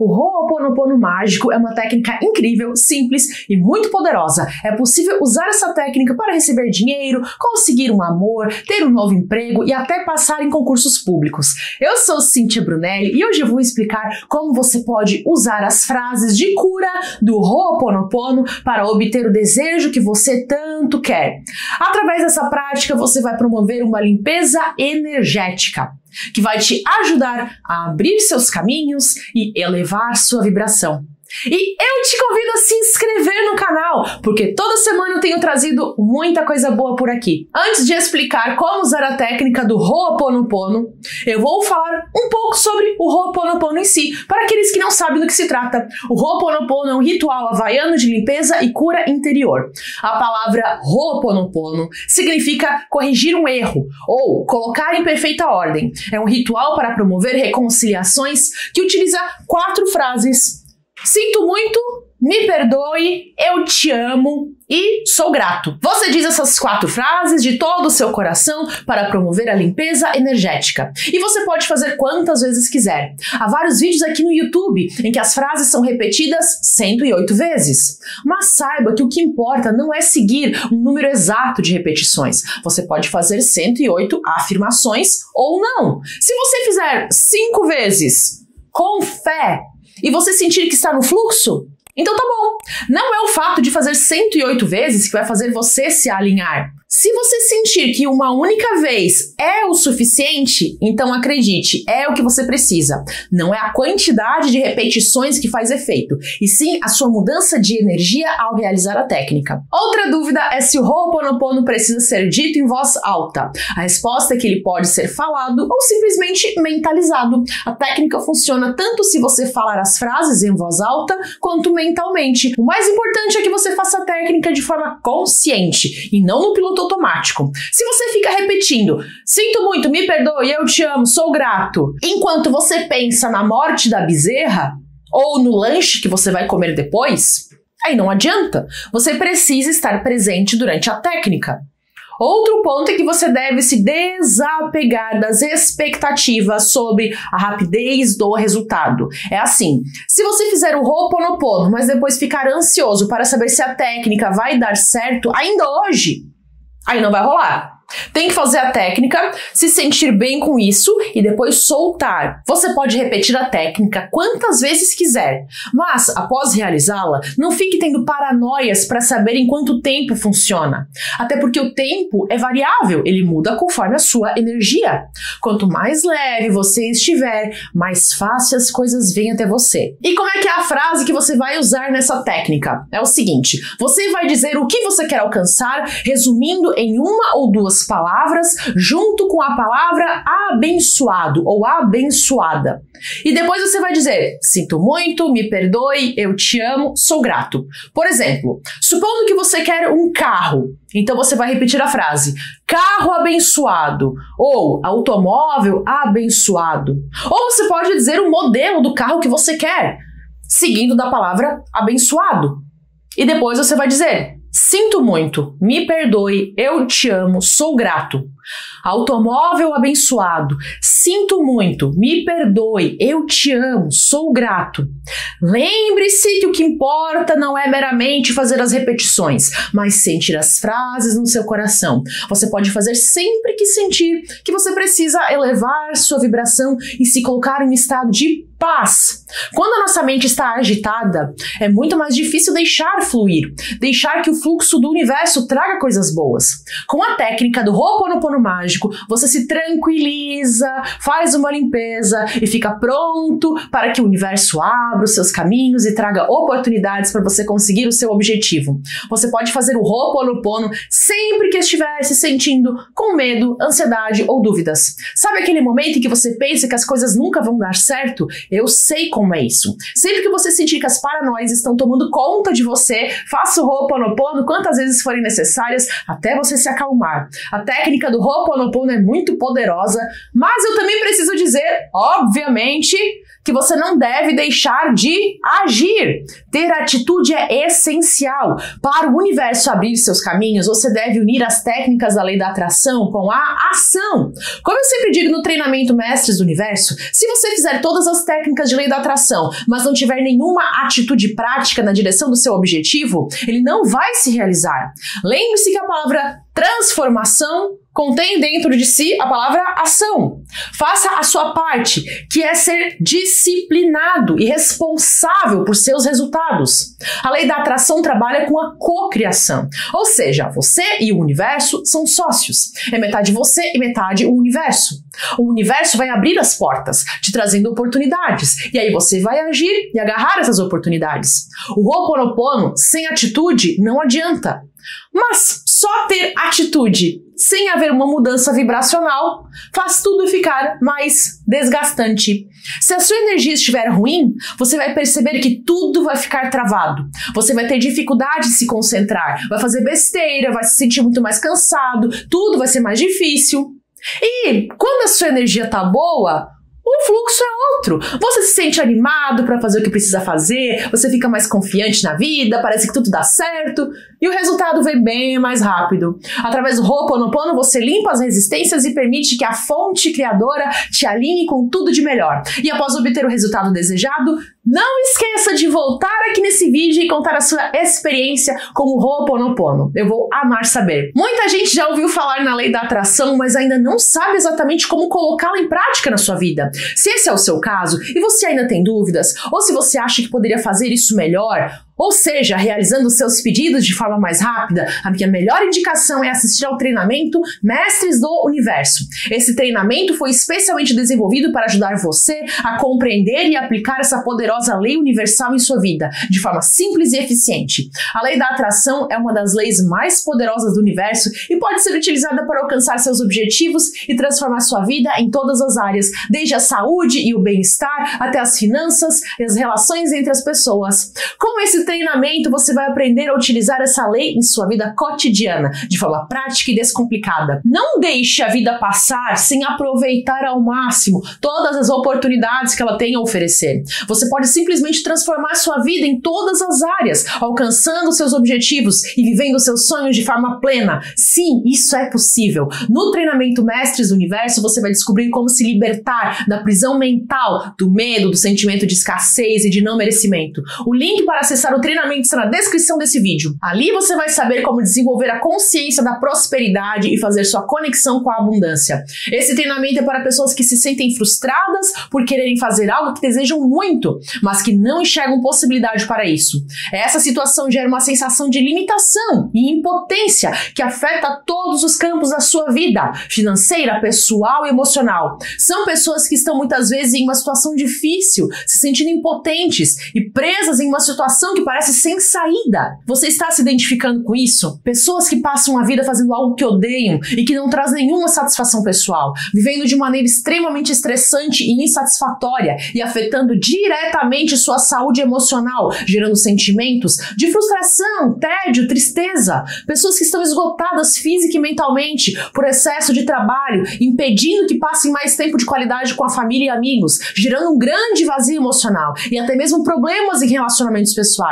O Ho'oponopono mágico é uma técnica incrível, simples e muito poderosa. É possível usar essa técnica para receber dinheiro, conseguir um amor, ter um novo emprego e até passar em concursos públicos. Eu sou Cintia Brunelli e hoje eu vou explicar como você pode usar as frases de cura do Ho'oponopono para obter o desejo que você tanto quer. Através dessa prática, você vai promover uma limpeza energética que vai te ajudar a abrir seus caminhos e elevar sua vibração. E eu te convido a se inscrever no canal, porque toda semana eu tenho trazido muita coisa boa por aqui. Antes de explicar como usar a técnica do Ho'oponopono, eu vou falar um pouco sobre o Ho'oponopono em si, para aqueles que não sabem do que se trata. O Ho'oponopono é um ritual havaiano de limpeza e cura interior. A palavra Ho'oponopono significa corrigir um erro ou colocar em perfeita ordem. É um ritual para promover reconciliações que utiliza quatro frases Sinto muito, me perdoe, eu te amo e sou grato. Você diz essas quatro frases de todo o seu coração para promover a limpeza energética. E você pode fazer quantas vezes quiser. Há vários vídeos aqui no YouTube em que as frases são repetidas 108 vezes. Mas saiba que o que importa não é seguir um número exato de repetições. Você pode fazer 108 afirmações ou não. Se você fizer 5 vezes com fé, e você sentir que está no fluxo, então tá bom. Não é o fato de fazer 108 vezes que vai fazer você se alinhar. Se você sentir que uma única vez é o suficiente, então acredite, é o que você precisa. Não é a quantidade de repetições que faz efeito, e sim a sua mudança de energia ao realizar a técnica. Outra dúvida é se o Ho'oponopono precisa ser dito em voz alta. A resposta é que ele pode ser falado ou simplesmente mentalizado. A técnica funciona tanto se você falar as frases em voz alta quanto mentalmente. O mais importante é que você faça a técnica de forma consciente e não no piloto automático. Se você fica repetindo, sinto muito, me perdoe, eu te amo, sou grato, enquanto você pensa na morte da bezerra ou no lanche que você vai comer depois, aí não adianta. Você precisa estar presente durante a técnica. Outro ponto é que você deve se desapegar das expectativas sobre a rapidez do resultado. É assim, se você fizer o Ho'oponopono, mas depois ficar ansioso para saber se a técnica vai dar certo ainda hoje, aí não vai rolar. Tem que fazer a técnica, se sentir bem com isso e depois soltar. Você pode repetir a técnica quantas vezes quiser, mas após realizá-la, não fique tendo paranoias para saber em quanto tempo funciona. Até porque o tempo é variável, ele muda conforme a sua energia. Quanto mais leve você estiver, mais fácil as coisas vêm até você. E como é que é a frase que você vai usar nessa técnica? É o seguinte: você vai dizer o que você quer alcançar, resumindo em uma ou duas palavras junto com a palavra abençoado ou abençoada. E depois você vai dizer: sinto muito, me perdoe, eu te amo, sou grato. Por exemplo, supondo que você quer um carro, então você vai repetir a frase: carro abençoado ou automóvel abençoado. Ou você pode dizer o modelo do carro que você quer, seguindo da palavra abençoado. E depois você vai dizer: Sinto muito, me perdoe, eu te amo, sou grato. Automóvel abençoado, sinto muito, me perdoe, eu te amo, sou grato. Lembre-se que o que importa não é meramente fazer as repetições, mas sentir as frases no seu coração. Você pode fazer sempre que sentir que você precisa elevar sua vibração e se colocar em um estado de paz. Quando a nossa mente está agitada, é muito mais difícil deixar fluir, deixar que o fluxo do universo traga coisas boas. Com a técnica do Ho'oponopono mágico, você se tranquiliza, faz uma limpeza e fica pronto para que o universo abra os seus caminhos e traga oportunidades para você conseguir o seu objetivo. Você pode fazer o Ho'oponopono sempre que estiver se sentindo com medo, ansiedade ou dúvidas. Sabe aquele momento em que você pensa que as coisas nunca vão dar certo eu sei como é isso. Sempre que você sentir que as paranoias estão tomando conta de você, faça o Ho'oponopono quantas vezes forem necessárias até você se acalmar. A técnica do Ho'oponopono é muito poderosa, mas eu também preciso dizer, obviamente, que você não deve deixar de agir. Ter atitude é essencial. Para o universo abrir seus caminhos, você deve unir as técnicas da lei da atração com a ação. Como eu sempre digo no treinamento Mestres do Universo, se você fizer todas as técnicas de lei da atração, mas não tiver nenhuma atitude prática na direção do seu objetivo, ele não vai se realizar. Lembre-se que a palavra transformação contém dentro de si a palavra ação. Faça a sua parte, que é ser disciplinado e responsável por seus resultados. A lei da atração trabalha com a cocriação, ou seja, você e o universo são sócios. É metade você e metade o universo. O universo vai abrir as portas, te trazendo oportunidades, e aí você vai agir e agarrar essas oportunidades. O Ho'oponopono sem atitude não adianta. Mas só ter atitude sem haver uma mudança vibracional faz tudo ficar mais desgastante. Se a sua energia estiver ruim, você vai perceber que tudo vai ficar travado. Você vai ter dificuldade de se concentrar, vai fazer besteira, vai se sentir muito mais cansado, tudo vai ser mais difícil. E quando a sua energia tá boa, fluxo é outro. Você se sente animado para fazer o que precisa fazer, você fica mais confiante na vida, parece que tudo dá certo e o resultado vem bem mais rápido. Através do Ho'oponopono, você limpa as resistências e permite que a fonte criadora te alinhe com tudo de melhor. E após obter o resultado desejado, não esqueça de voltar aqui nesse vídeo e contar a sua experiência com o Ho'oponopono. Eu vou amar saber. Muita gente já ouviu falar na lei da atração, mas ainda não sabe exatamente como colocá-la em prática na sua vida. Se esse é o seu caso e você ainda tem dúvidas, ou se você acha que poderia fazer isso melhor, ou seja, realizando seus pedidos de forma mais rápida, a minha melhor indicação é assistir ao treinamento Mestres do Universo. Esse treinamento foi especialmente desenvolvido para ajudar você a compreender e aplicar essa poderosa lei universal em sua vida, de forma simples e eficiente. A lei da atração é uma das leis mais poderosas do universo e pode ser utilizada para alcançar seus objetivos e transformar sua vida em todas as áreas, desde a saúde e o bem-estar até as finanças e as relações entre as pessoas. Com esse treinamento, você vai aprender a utilizar essa lei em sua vida cotidiana, de forma prática e descomplicada. Não deixe a vida passar sem aproveitar ao máximo todas as oportunidades que ela tem a oferecer. Você pode simplesmente transformar sua vida em todas as áreas, alcançando seus objetivos e vivendo seus sonhos de forma plena. Sim, isso é possível. No treinamento Mestres do Universo, você vai descobrir como se libertar da prisão mental, do medo, do sentimento de escassez e de não merecimento. O link para acessar o treinamento está na descrição desse vídeo. Ali você vai saber como desenvolver a consciência da prosperidade e fazer sua conexão com a abundância. Esse treinamento é para pessoas que se sentem frustradas por quererem fazer algo que desejam muito, mas que não enxergam possibilidade para isso. Essa situação gera uma sensação de limitação e impotência que afeta todos os campos da sua vida, financeira, pessoal e emocional. São pessoas que estão muitas vezes em uma situação difícil, se sentindo impotentes e presas em uma situação que parece sem saída. Você está se identificando com isso? Pessoas que passam a vida fazendo algo que odeiam e que não traz nenhuma satisfação pessoal, vivendo de maneira extremamente estressante e insatisfatória e afetando diretamente sua saúde emocional, gerando sentimentos de frustração, tédio, tristeza. Pessoas que estão esgotadas física e mentalmente por excesso de trabalho, impedindo que passem mais tempo de qualidade com a família e amigos, gerando um grande vazio emocional e até mesmo problemas em relacionamentos pessoais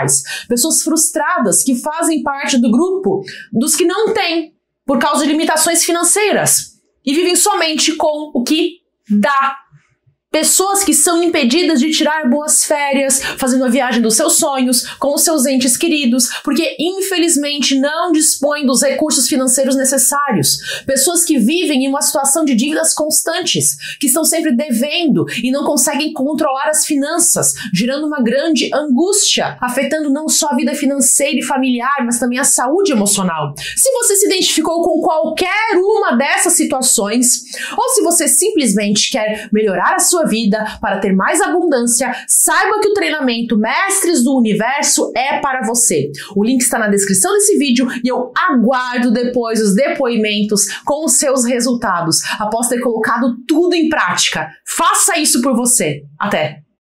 pessoas frustradas que fazem parte do grupo dos que não têm por causa de limitações financeiras. E vivem somente com o que dá Pessoas que são impedidas de tirar boas férias, fazendo a viagem dos seus sonhos, com os seus entes queridos, porque infelizmente não dispõem dos recursos financeiros necessários. Pessoas que vivem em uma situação de dívidas constantes, que estão sempre devendo e não conseguem controlar as finanças, gerando uma grande angústia, afetando não só a vida financeira e familiar, mas também a saúde emocional. Se você se identificou com qualquer uma dessas situações, ou se você simplesmente quer melhorar a sua vida para ter mais abundância, saiba que o treinamento Mestres do Universo é para você. O link está na descrição desse vídeo e eu aguardo depois os depoimentos com os seus resultados após ter colocado tudo em prática. Faça isso por você. Até!